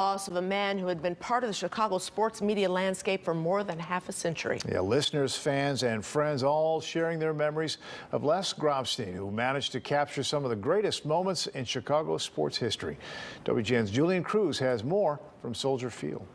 loss of a man who had been part of the Chicago sports media landscape for more than half a century. Yeah, listeners, fans, and friends all sharing their memories of Les Grobstein, who managed to capture some of the greatest moments in Chicago sports history. WGN's Julian Cruz has more from Soldier Field.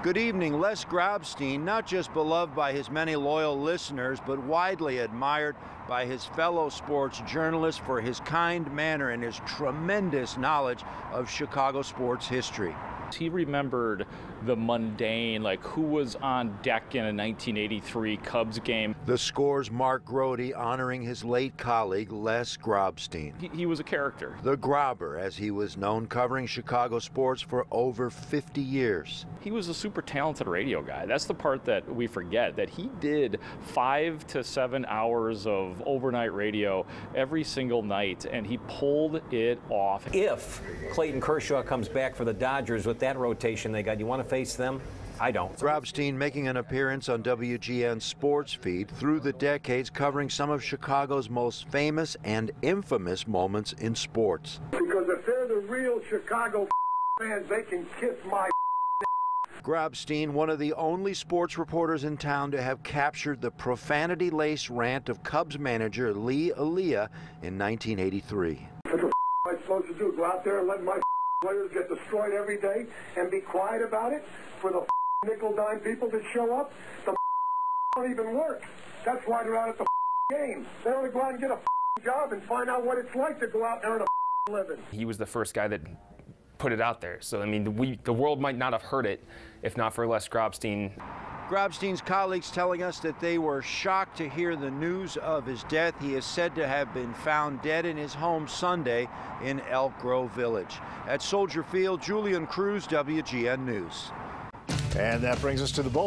Good evening. Les Grobstein, not just beloved by his many loyal listeners, but widely admired by his fellow sports journalists for his kind manner and his tremendous knowledge of Chicago sports history. He remembered the mundane, like who was on deck in a 1983 Cubs game. The scores Mark Grote honoring his late colleague Les Grobstein. He, he, was a character. The Grobber, as he was known, covering Chicago sports for over 50 years. He was a super talented radio guy. That's the part that we forget, that he did five to seven hours of overnight radio every single night, and he pulled it off. If Clayton Kershaw comes back for the Dodgers with that rotation they got, you want to face them? I don't. Grobstein making an appearance on WGN Sports Feed through the decades, covering some of Chicago's most famous and infamous moments in sports. Because if they're the real Chicago fans, they can kiss my. Grobstein, one of the only sports reporters in town to have captured the profanity laced rant of Cubs manager Lee Elia in 1983. What the am I supposed to do? Go out there and let my players get destroyed every day and be quiet about it for the nickel dime people that show up. The don't even work. That's why they're out at the game. They only go out and get a job and find out what it's like to go out there and a living. He was the first guy that put it out there. So I mean, we, the world might not have heard it if not for Les Grobstein. Grobstein's colleagues telling us that they were shocked to hear the news of his death. He is said to have been found dead in his home Sunday in Elk Grove Village. At Soldier Field, Julian Cruz, WGN News. And that brings us to the bowl.